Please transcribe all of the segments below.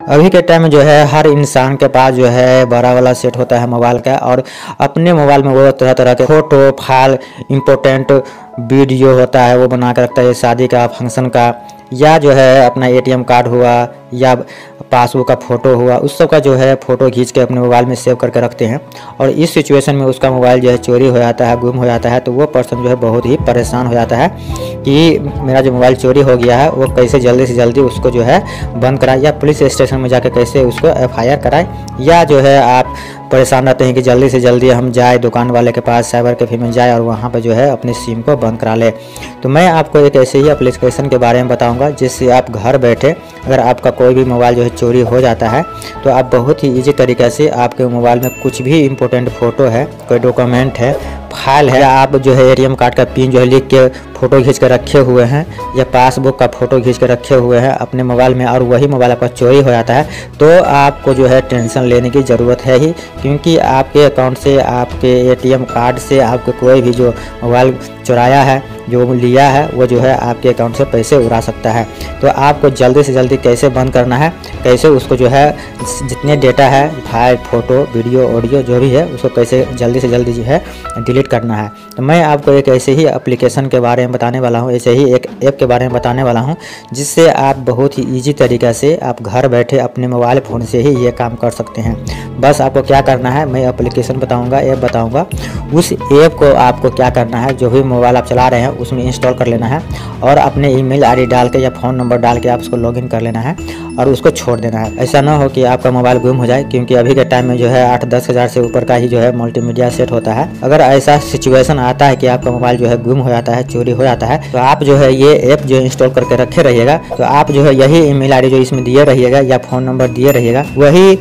अभी के टाइम में जो है, हर इंसान के पास जो है, बड़ा वाला सेट होता है मोबाइल का और अपने मोबाइल में वो तरह तरह के फ़ोटो फ़ाइल इम्पोर्टेंट वीडियो होता है, वो बना कर रखता है। शादी का फ़ंक्शन का, या जो है, अपना एटीएम कार्ड हुआ, या पासबुक का फ़ोटो हुआ, उस सब का जो है फ़ोटो खींच के अपने मोबाइल में सेव करके रखते हैं। और इस सिचुएशन में उसका मोबाइल जो है, चोरी हो जाता है, गुम हो जाता है तो वो पर्सन जो है, बहुत ही परेशान हो जाता है। कि मेरा जो मोबाइल चोरी हो गया है, वो कैसे जल्दी से जल्दी उसको जो है बंद कराए या पुलिस स्टेशन में जाकर कैसे उसको एफ़ कराए या जो है आप परेशान रहते हैं कि जल्दी से जल्दी हम जाए, दुकान वाले के पास, साइबर कैफ़े में जाए और वहाँ पर जो है अपनी सिम को बंद करा ले। तो मैं आपको एक ऐसे ही एप्लीकेशन के बारे में बताऊँगा जिससे आप घर बैठे अगर आपका कोई भी मोबाइल जो है चोरी हो जाता है तो आप बहुत ही ईजी तरीके से आपके मोबाइल में कुछ भी इंपॉर्टेंट फ़ोटो है, कोई डॉक्यूमेंट है फ़ाइल है आप जो है एटीएम कार्ड का पिन जो है लिख के फ़ोटो खींच कर रखे हुए हैं, या पासबुक का फ़ोटो खींच कर रखे हुए हैं अपने मोबाइल में और वही मोबाइल आपका चोरी हो जाता है तो आपको जो है टेंशन लेने की ज़रूरत है ही। क्योंकि आपके अकाउंट से, आपके एटीएम कार्ड से आपके कोई भी जो मोबाइल चुराया है जो लिया है, वो जो है आपके अकाउंट से पैसे उड़ा सकता है। तो आपको जल्दी से जल्दी कैसे बंद करना है, कैसे उसको जो है, जितने डेटा है फ़ाइल फ़ोटो वीडियो ऑडियो जो भी है, उसको कैसे जल्दी से जल्दी जो है डिलीट करना है। तो मैं आपको एक ऐसे ही एप्लीकेशन के बारे में बताने वाला हूँ, ऐसे ही एक ऐप के बारे में बताने वाला हूँ, जिससे आप बहुत ही ईजी तरीक़े से आप घर बैठे अपने मोबाइल फ़ोन से ही ये काम कर सकते हैं। बस आपको क्या करना है, मैं एप्लीकेशन बताऊँगा ऐप बताऊँगा। उस ऐप को आपको क्या करना है, जो भी मोबाइल आप चला रहे हैं उसमें इंस्टॉल कर लेना है और अपने ईमेल आईडी डाल के या फ़ोन नंबर डाल के आप उसको लॉगिन कर लेना है और उसको छोड़ देना है। ऐसा ना हो कि आपका मोबाइल गुम हो जाए, क्योंकि अभी के टाइम में जो है आठ दस हज़ार से ऊपर का ही जो है मल्टीमीडिया सेट होता है। अगर ऐसा सिचुएशन आता है कि आपका मोबाइल जो है गुम हो जाता है, चोरी हो जाता है तो आप जो है ये ऐप जो इंस्टॉल करके रखे रहिएगा। तो आप जो है यही ईमेल आईडी जो इसमें दिए रहिएगा या फ़ोन नंबर दिए रहिएगा, वही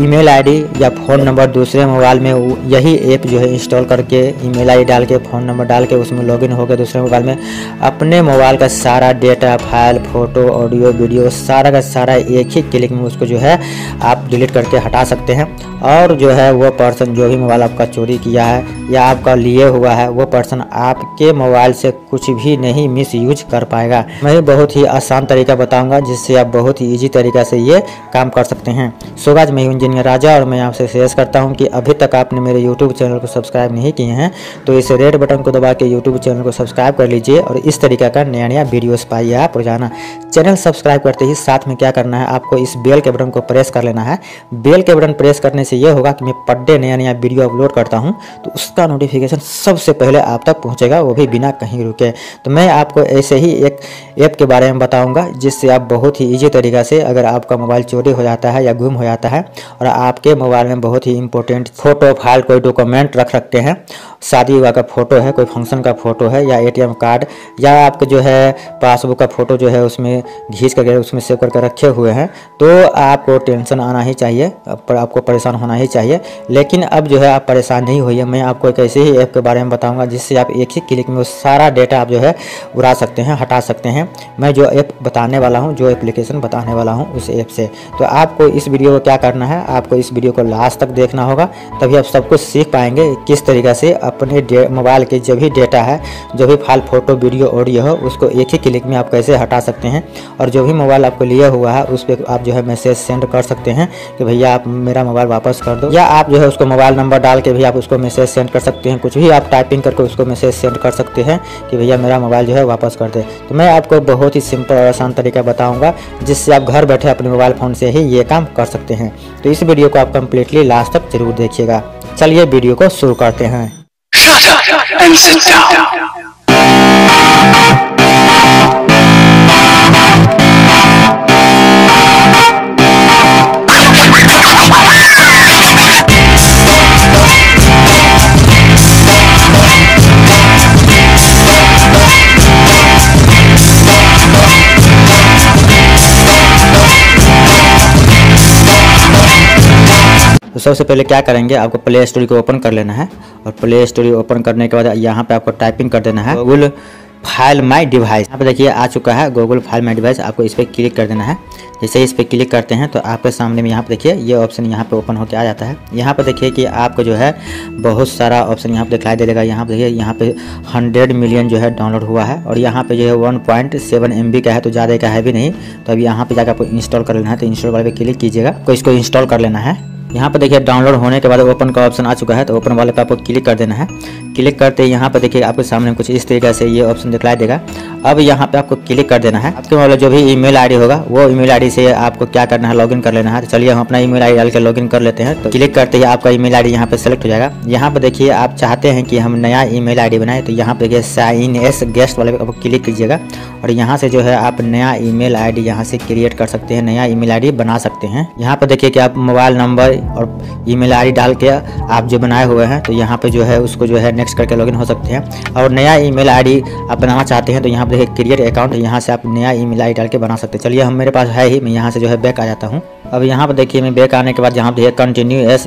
ईमेल आईडी या फ़ोन नंबर दूसरे मोबाइल में यही ऐप जो है इंस्टॉल करके ईमेल आईडी डाल के, फ़ोन नंबर डाल के उसमें लॉगिन होकर दूसरे मोबाइल में अपने मोबाइल का सारा data, file, photo, audio, video, सारा का सारा एक ही क्लिक में उसको जो है आप डिलीट करके हटा सकते हैं। और जो है वो पर्सन जो भी मोबाइल आपका चोरी किया है या आपका लिए हुआ है, वो पर्सन आपके मोबाइल से कुछ भी नहीं मिस यूज़ कर पाएगा। मैं बहुत ही आसान तरीका बताऊँगा जिससे आप बहुत ही ईजी तरीका से ये काम कर सकते हैं। सोगाज मैं इंजीनियर राजा, और मैं आपसे शेयर करता हूँ कि अभी तक आपने मेरे यूट्यूब चैनल को सब्सक्राइब नहीं किए हैं तो इस रेड बटन को दबा के यूट्यूब चैनल को सब्सक्राइब कर लीजिए, और इस तरीके का नया नया वीडियोज़ पाइए आप रोज़ाना। चैनल सब्सक्राइब करते ही साथ में क्या करना है, आपको इस बेल के बटन को प्रेस कर लेना है। बेल के बटन प्रेस करने से ये होगा कि मैं पर डे नया नया वीडियो अपलोड करता हूँ तो उसका नोटिफिकेशन सबसे पहले आप तक पहुँचेगा, वो भी बिना कहीं रुके। तो मैं आपको ऐसे ही एक ऐप के बारे में बताऊँगा, जिससे आप बहुत ही ईजी तरीका से अगर आपका मोबाइल चोरी हो जाता है या गुम हो जाता है, और आपके मोबाइल में बहुत ही इंपॉर्टेंट फ़ोटो फ़ाइल कोई डॉक्यूमेंट रख रखते हैं। शादी विवाह का फ़ोटो है, कोई फ़ंक्शन का फ़ोटो है या एटीएम कार्ड या आपके जो है पासबुक का फ़ोटो जो है उसमें घींच करके उसमें सेव करके रखे हुए हैं तो आपको टेंशन आना ही चाहिए पर आपको परेशान होना ही चाहिए। लेकिन अब जो है आप परेशान नहीं होइए, मैं आपको एक ऐसे ही ऐप के बारे में बताऊँगा जिससे आप एक ही क्लिक में वो सारा डेटा आप जो है उड़ा सकते हैं, हटा सकते हैं। मैं जो ऐप बताने वाला हूँ, जो एप्लीकेशन बताने वाला हूँ उस ऐप से। तो आपको इस वीडियो को क्या करना है, आपको इस वीडियो को लास्ट तक देखना होगा, तभी आप सब कुछ सीख पाएँगे किस तरीके से अपने मोबाइल के जो भी डेटा है, जो भी फ़ाइल, फ़ोटो, वीडियो ऑडियो हो उसको एक ही क्लिक में आप कैसे हटा सकते हैं? और जो भी मोबाइल आपको लिया हुआ है, उस पर आप जो है मैसेज सेंड कर सकते हैं कि भैया आप मेरा मोबाइल वापस कर दो। या आप जो है उसको मोबाइल नंबर डाल के भी आप उसको मैसेज सेंड कर सकते हैं। कुछ भी आप टाइपिंग करके उसको मैसेज सेंड कर सकते हैं कि भैया मेरा मोबाइल जो है वापस कर दे। तो मैं आपको बहुत ही सिंपल और आसान तरीका बताऊँगा, जिससे आप घर बैठे अपने मोबाइल फ़ोन से ही ये काम कर सकते हैं। तो इस वीडियो को आप कम्प्लीटली लास्ट तक ज़रूर देखिएगा। चलिए वीडियो को शुरू करते हैं। Shut up and sit down. तो सबसे पहले क्या करेंगे आपको प्ले स्टोर को ओपन कर लेना है और प्ले स्टोर ओपन करने के बाद यहाँ पे आपको टाइपिंग कर देना है गूगल फ़ाइल माई डिवाइस यहाँ पे देखिए आ चुका है गूगल फ़ाइल माई डिवाइस आपको इस पर क्लिक कर देना है जैसे ही इस पर क्लिक करते हैं तो आपके सामने में यहाँ पे देखिए ये ऑप्शन यहाँ पे ओपन होकर आ जाता है यहाँ पे देखिए कि आपको जो है बहुत सारा ऑप्शन यहाँ पे दिखाई दे देगा यहाँ पे देखिए यहाँ पे हंड्रेड मिलियन जो है डाउनलोड हुआ है और यहाँ पे जो है one point seven M B का है तो ज़्यादा का है भी नहीं तो अभी यहाँ पे जाकर आपको इंस्टॉल कर लेना है तो इंस्टॉल वाले पे क्लिक कीजिएगा तो इसको इंस्टॉल कर लेना है यहाँ पर देखिए डाउनलोड होने के बाद ओपन का ऑप्शन आ चुका है तो ओपन वाले पे आपको क्लिक कर देना है। क्लिक करते ही यहाँ पे देखिए, आपके सामने कुछ इस तरीके से ये ऑप्शन दिखलाई देगा। अब यहाँ पे आपको क्लिक कर देना है। आपके मोबाइल जो भी ईमेल आईडी होगा, वो ईमेल आईडी से आपको क्या करना है लॉगिन कर लेना है। तो चलिए, हम अपना ईमेल आईडी डाल के लॉगिन कर लेते हैं। तो क्लिक करते ही आपका ईमेल आईडी यहाँ पे सेलेक्ट हो जाएगा। यहाँ पे देखिए, आप चाहते हैं कि हम नया ईमेल आईडी बनाए तो यहाँ पे देखिए साइन एस गेस्ट वाले पे क्लिक कीजिएगा। और यहाँ से जो है, आप नया ईमेल आईडी यहाँ से क्रिएट कर सकते हैं, नया ईमेल आईडी बना सकते हैं। यहाँ पर देखिए कि आप मोबाइल नंबर और ईमेल आईडी डाल के आप जो बनाए हुए हैं तो यहाँ पे जो है, उसको जो है नेक्स्ट करके लॉगिन हो सकते हैं। और नया ईमेल आईडी आप बनाना चाहते हैं तो यहाँ पे देखिए क्रिएट अकाउंट यहाँ से आप नया ईमेल आईडी डाल के बना सकते हैं। चलिए, हम मेरे पास है ही, मैं यहाँ से जो है बैक आ जाता हूँ। अब यहाँ पर देखिए, मैं बैक आने के बाद यहाँ देखिए कंटिन्यू एस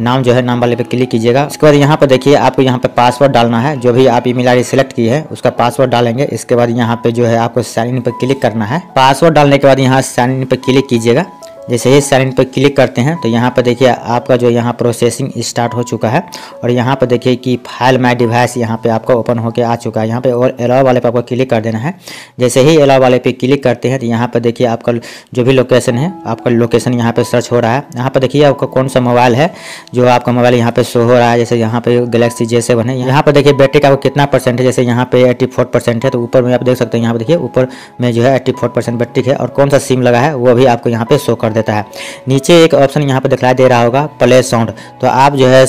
नाम जो है, नाम वाले पे क्लिक कीजिएगा। उसके बाद यहाँ पे देखिए, आपको यहाँ पे पासवर्ड डालना है। जो भी आप ईमेल आईडी सेलेक्ट की है, उसका पासवर्ड डालेंगे। इसके बाद यहाँ पे जो है, आपको साइन इन पर क्लिक करना है। पासवर्ड डालने के बाद यहाँ साइन इन पर क्लिक कीजिएगा। जैसे ही साइन पर क्लिक करते हैं तो यहाँ पर देखिए आपका जो यहाँ प्रोसेसिंग स्टार्ट हो चुका है और यहाँ पर देखिए कि फ़ाइल माई डिवाइस यहाँ पे आपका ओपन होकर आ चुका है यहाँ पे और अलाव वाले पे आपको क्लिक कर देना है जैसे ही अलाव वाले पे क्लिक करते हैं तो यहाँ पर देखिए आपका जो भी लोकेशन है आपका लोकेशन यहाँ पर सर्च हो रहा है यहाँ पर देखिए आपका कौन सा मोबाइल है जो आपका मोबाइल यहाँ पर शो हो रहा है जैसे यहाँ पे गलेक्सी जे है यहाँ पर देखिए बैटरी का कितना परसेंट है जैसे यहाँ पे एट्टी है तो ऊपर में आप देख सकते हैं यहाँ पर देखिए ऊपर में जो है एट्टी बैटरी है और कौन सा सिम लगा है वो भी आपको यहाँ पे शो कर देता है। नीचे एक ऑप्शन यहाँ पर दिखलाई दे रहा होगा प्ले साउंड तो आप जो है,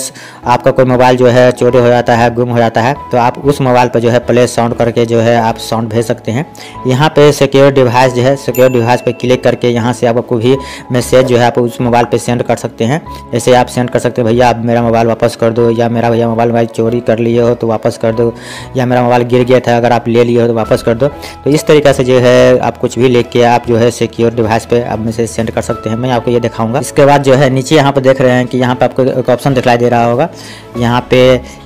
आपका कोई मोबाइल जो है, चोरी हो जाता है, गुम हो जाता है तो आप उस मोबाइल पर जो है प्ले साउंड करके जो है, आप साउंड भेज सकते हैं। यहाँ पे सिक्योर डिवाइस जो है सिक्योर डिवाइस पे क्लिक करके यहाँ से आपको भी मैसेज जो है, आप उस मोबाइल पे सेंड कर सकते हैं। जैसे आप सेंड कर सकते हैं, भैया, आप मेरा मोबाइल वापस कर दो, या, मेरा भैया मोबाइल भाई चोरी कर लिए हो तो वापस कर दो, या, मेरा मोबाइल गिर गया था, अगर आप ले लिए हो तो वापस कर दो। तो इस तरीके से जो है, आप कुछ भी लेके आप जो है सिक्योर डिवाइस पे आप मैसेज सेंड कर सकते हैं। मैं आपको ये दिखाऊँगा। इसके बाद जो है, नीचे यहाँ पर देख रहे हैं कि यहाँ पर आपको एक ऑप्शन दिखाई दे रहा होगा। यहाँ पे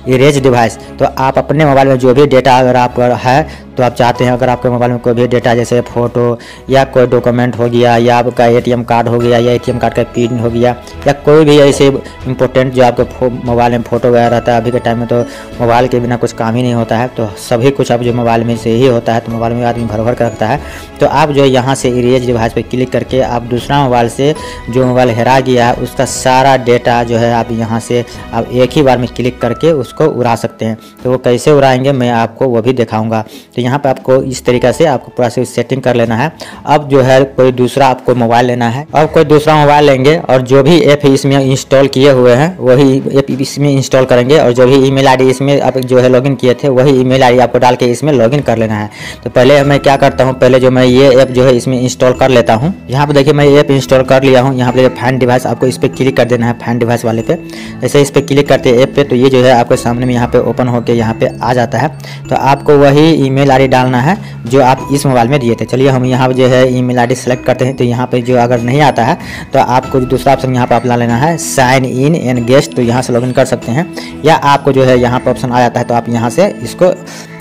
इरेज डिवाइस तो आप अपने मोबाइल में जो भी डेटा अगर आप है तो आप चाहते हैं अगर आपके मोबाइल में कोई भी डेटा जैसे फ़ोटो या कोई डॉक्यूमेंट हो गया, या आपका एटीएम कार्ड हो गया, या एटीएम कार्ड का पिन हो गया, या कोई भी ऐसे इंपॉर्टेंट जो आपके मोबाइल में फ़ोटो वगैरह रहता है, अभी के टाइम में तो मोबाइल के बिना कुछ काम ही नहीं होता है तो सभी कुछ अब जो मोबाइल में से ही होता है तो मोबाइल में आदमी भर भर कर रखता है। तो आप जो यहाँ से इरेज डिवाइस पर क्लिक करके आप दूसरा मोबाइल से जो मोबाइल हेरा गया है, उसका सारा डेटा जो है आप यहाँ से आप एक ही बार में क्लिक करके उसको उड़ा सकते हैं। तो वो कैसे उड़ाएँगे, मैं आपको वो भी दिखाऊँगा। तो यहाँ पे आपको इस तरीके से आपको पूरा से सेटिंग कर लेना है। अब जो है, कोई दूसरा आपको मोबाइल लेना है। अब कोई दूसरा मोबाइल लेंगे और जो भी ऐप इसमें इंस्टॉल किए हुए हैं, वही ऐप इसमें इंस्टॉल करेंगे और जो भी ईमेल आईडी इसमें आप जो है लॉगिन किए थे, वही ईमेल आईडी आपको डाल के इसमें लॉगिन कर लेना है। तो पहले मैं क्या करता हूँ, पहले जो मैं ये ऐप जो है इसमें इंस्टॉल कर लेता हूँ। यहाँ पे देखिए, मैं ऐप इंस्टॉल कर लिया हूँ। यहाँ पे फ़ैन डिवाइस आपको इस पर क्लिक कर देना है फ़ैन डिवाइस वाले पे। ऐसे इस पर क्लिक करते ऐप पे तो ये जो है आपके सामने में यहाँ पे ओपन होकर यहाँ पे आ जाता है। तो आपको वही ईमेल आईडी डालना है, जो आप इस मोबाइल में दिए थे। चलिए हम यहाँ जो है ई मेल आई सेलेक्ट करते हैं तो यहाँ पर जो अगर नहीं आता है तो आपको दूसरा ऑप्शन यहाँ पर अपना लेना है साइन इन एंड गेस्ट तो यहाँ से लॉगिन कर सकते हैं। या आपको जो है यहाँ पर ऑप्शन आ जाता है तो आप यहाँ से इसको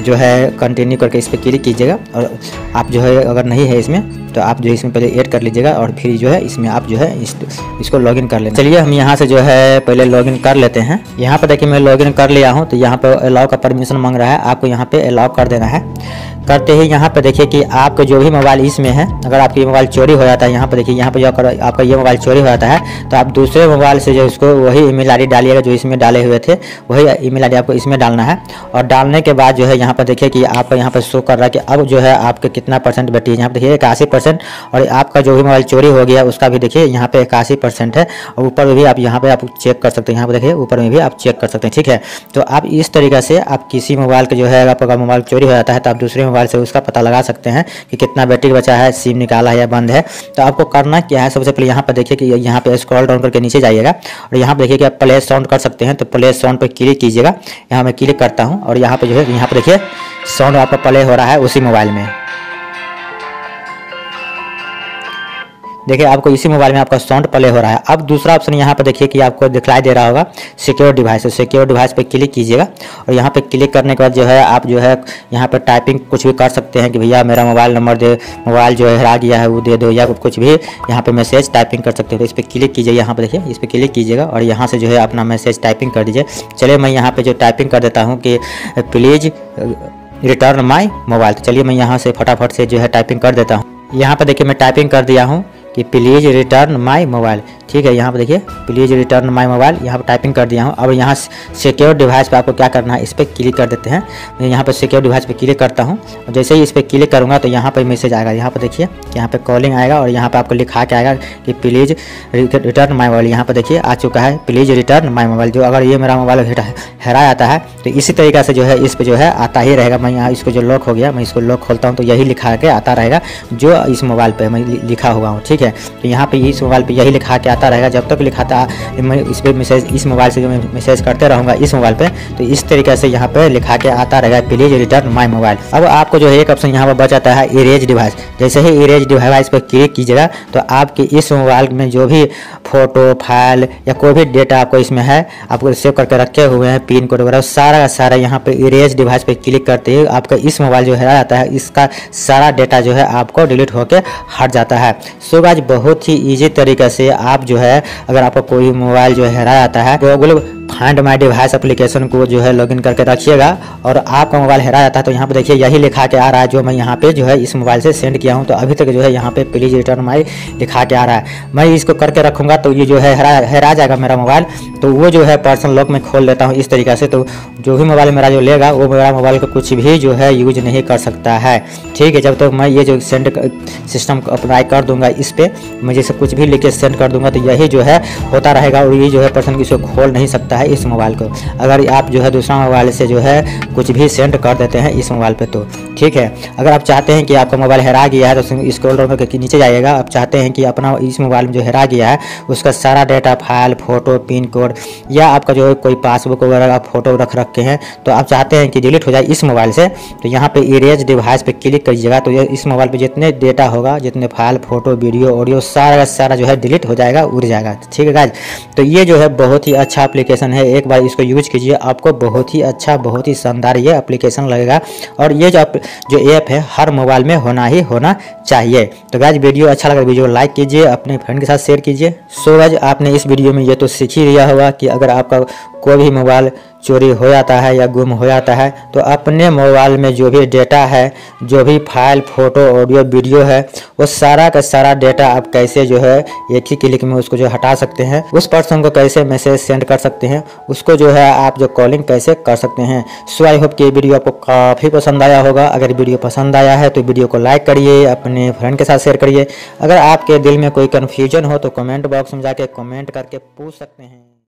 जो है कंटिन्यू करके इस पर क्लिक कीजिएगा। और आप जो है अगर नहीं है इसमें तो आप जो है इसमें पहले ऐड कर लीजिएगा और फिर जो है इसमें आप जो है इस, इसको लॉगिन कर लें चलिए हम यहाँ से जो है पहले लॉगिन कर लेते हैं। यहाँ पर देखिए मैं लॉगिन कर लिया हूँ तो यहाँ पर अलाउ का परमिशन मांग रहा है। आपको यहाँ पे अलाउ कर देना है। करते ही यहाँ पर देखिए कि आपका जो भी मोबाइल इसमें है अगर आपकी मोबाइल चोरी हो जाता है यहाँ पर देखिए यहाँ पर जो आपका ये मोबाइल चोरी हो जाता है तो आप दूसरे मोबाइल से जो इसको वही ईमेल आईडी डालिएगा जो इसमें डाले हुए थे वही ईमेल आईडी आपको इसमें डालना है। और डालने के बाद जो है यहाँ पर देखिए कि आपका यहाँ पर शो कर रहा है कि अब जो है आपके कितना परसेंट बैटरी है। यहाँ पर देखिए इक्यासी परसेंट और आपका जो भी मोबाइल चोरी हो गया, उसका भी देखिए, यहाँ पे इक्यासी परसेंट है और ऊपर में भी आप यहाँ पे आप चेक कर सकते हैं। यहाँ पे देखिए, ऊपर में भी आप चेक कर सकते हैं, ठीक है? तो आप इस तरीके से आप किसी मोबाइल का जो है आपका मोबाइल चोरी हो जाता है तो आप दूसरे मोबाइल से उसका पता लगा सकते हैं कि कितना बैटरी बचा है, सिम निकाला है या बंद है। तो आपको करना क्या है, सबसे पहले यहाँ पर देखिए कि यहाँ पर स्क्रॉल डाउन करके नीचे जाइएगा और यहाँ पर देखिए कि आप प्ले साउंड कर सकते हैं तो प्ले साउंड पर क्लिक कीजिएगा। यहाँ मैं क्लिक करता हूँ और यहाँ पर जो है, यहाँ पर देखिए, साउंड आपका प्ले हो रहा है उसी मोबाइल में। देखिए, आपको इसी मोबाइल में आपका साउंड प्ले हो रहा है। अब दूसरा ऑप्शन यहाँ पर देखिए कि आपको दिखलाई दे रहा होगा सिक्योर डिवाइस सिक्योर डिवाइस पर क्लिक कीजिएगा और यहाँ पर क्लिक करने के बाद जो है, आप जो है, यहाँ पर टाइपिंग कुछ भी कर सकते हैं कि भैया मेरा मोबाइल नंबर दे, मोबाइल जो है, हरा गया है, वो दे दो या कुछ भी, यहाँ पर मैसेज टाइपिंग कर सकते हो। तो इस पर क्लिक कीजिए, यहाँ पर देखिए, इस पर क्लिक कीजिएगा और यहाँ से जो है, अपना मैसेज टाइपिंग कर दीजिए। चलिए, मैं यहाँ पर जो टाइपिंग कर देता हूँ कि प्लीज़ रिटर्न माई मोबाइल तो चलिए, मैं यहाँ से फटाफट से जो है टाइपिंग कर देता हूँ। यहाँ पर देखिए, मैं टाइपिंग कर दिया हूँ। कि प्लीज़ रिटर्न माई मोबाइल ठीक है, यहाँ पर देखिए प्लीज़ रिटर्न माई मोबाइल यहाँ पर टाइपिंग कर दिया हूँ। अब यहाँ सिक्योर डिवाइस पे आपको क्या करना है? इस पर क्लिक कर देते हैं। मैं यहाँ पर सिक्योर डिवाइस पे क्लिक करता हूँ। जैसे ही इस पर क्लिक करूँगा तो यहाँ पर मैसेज आएगा। यहाँ पर देखिए यहाँ पर कॉलिंग आएगा और यहाँ पर आपको लिखा के आएगा कि प्लीज़ रिटर्न माई मोबाइल यहाँ पर देखिए, आ चुका है। प्लीज़ रिटर्न माई मोबाइल जो अगर ये मेरा मोबाइल हरा जाता है तो इसी तरीके से जो है, इस पर जो है, आता ही रहेगा। मैं यहाँ इसको जो लॉक हो गया, मैं इसको लॉक खोलता हूँ तो यही लिखा के आता रहेगा, जो इस मोबाइल पर मैं लिखा हुआ हूँ। ठीक है? तो यहाँ पर इस मोबाइल पर यही लिखा के आता रहेगा। जब तक लिखा था मैं इस पर मैसेज इस मोबाइल से जो मैं मैसेज करते रहूँगा इस मोबाइल पे तो इस तरीके से यहाँ पे लिखा के आता रहेगा प्लीज़ रिटर्न माई मोबाइल अब आपको जो है एक ऑप्शन यहाँ पर बचाता है इरेज डिवाइस जैसे ही इरेज डिवाइस पर क्लिक कीजिएगा तो आपके इस मोबाइल में जो भी फ़ोटो फ़ाइल या कोई भी डेटा आपको इसमें है, आपको सेव करके रखे हुए हैं पिन कोड वगैरह, सारा का सारा यहाँ पे इरेज डिवाइस पे क्लिक करते ही आपका इस मोबाइल जो है जाता है। इसका सारा डेटा जो है आपको डिलीट होकर हट जाता है। सो गाज बहुत ही ईजी तरीके से आप जो है, अगर आपका कोई मोबाइल जो है हरा जाता है Google find my device application को जो है लॉगिन करके रखिएगा। और आपका मोबाइल हेरा जाता है तो यहाँ पे देखिए, यही लिखा के आ रहा है जो मैं यहाँ पे जो है इस मोबाइल से सेंड किया हूँ। तो अभी तक जो है यहाँ पे प्लीज़ रिटर्न माई लिखा के आ रहा है। मैं इसको करके रखूँगा तो ये जो है हेरा जाएगा मेरा मोबाइल तो वो जो है पर्सनल लॉक में खोल देता हूँ इस तरीके से। तो जो भी मोबाइल मेरा जो लेगा, वो मेरा मोबाइल को कुछ भी जो है यूज़ नहीं कर सकता है। ठीक है, जब तक तो मैं ये जो सेंड सिस्टम अप्लाई कर दूँगा इस पर मैं जैसे कुछ भी लिख सेंड कर दूँगा तो यही जो है होता रहेगा और ये जो है पर्सन किसी को खोल नहीं सकता है। इस मोबाइल को। अगर आप जो है दूसरा मोबाइल से जो है कुछ भी सेंड कर देते हैं इस मोबाइल पे तो ठीक है। अगर आप चाहते हैं कि आपका मोबाइल हेरा गया है तो स्क्रॉल डाउन करके नीचे जाइएगा। आप चाहते हैं कि अपना इस मोबाइल में जो हेरा गया है, उसका सारा data file photo pin code या आपका जो है कोई पासबुक वगैरह आप फ़ोटो रख रखे हैं तो आप चाहते हैं कि डिलीट हो जाए इस मोबाइल से तो यहाँ पे इरेज डिवाइस पे क्लिक करिएगा। तो इस मोबाइल पे जितने डेटा होगा, जितने फ़ाइल फ़ोटो वीडियो ऑडियो सारा सारा जो है डिलीट हो जाएगा, उड़ जाएगा। ठीक है गाइज़ तो ये जो है बहुत ही अच्छा एप्लीकेशन है, एक बार इसको यूज़ कीजिए, आपको बहुत ही अच्छा बहुत ही शानदार ये एप्लीकेशन लगेगा। और ये जो जो ऐप है, हर मोबाइल में होना ही होना चाहिए। तो गैज वीडियो अच्छा लगा वीडियो लाइक कीजिए, अपने फ्रेंड के साथ शेयर कीजिए। सो गैज आपने इस वीडियो में ये तो सीख ही लिया होगा कि अगर आपका कोई भी मोबाइल चोरी हो जाता है या गुम हो जाता है तो अपने मोबाइल में जो भी डेटा है, जो भी फ़ाइल फ़ोटो ऑडियो वीडियो है, वो सारा का सारा डेटा आप कैसे जो है, एक ही क्लिक में उसको जो हटा सकते हैं, उस पर्सन को कैसे मैसेज सेंड कर सकते हैं, उसको जो है आप जो कॉलिंग कैसे कर सकते हैं। सो आई होप कि वीडियो आपको काफ़ी पसंद आया होगा। अगर वीडियो पसंद आया है तो वीडियो को लाइक करिए, अपने फ्रेंड के साथ शेयर करिए। अगर आपके दिल में कोई कन्फ्यूज़न हो तो कमेंट बॉक्स में जाके कमेंट करके पूछ सकते हैं।